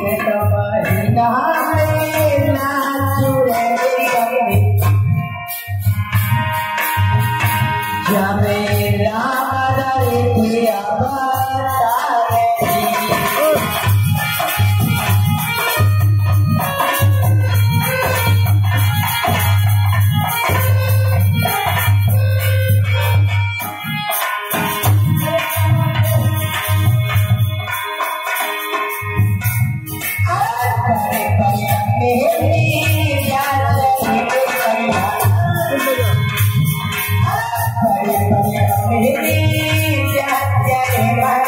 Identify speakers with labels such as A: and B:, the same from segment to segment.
A: Gracias. Thank you.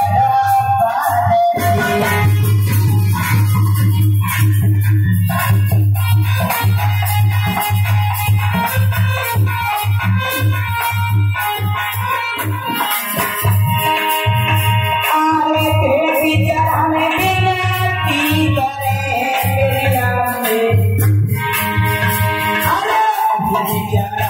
A: Holy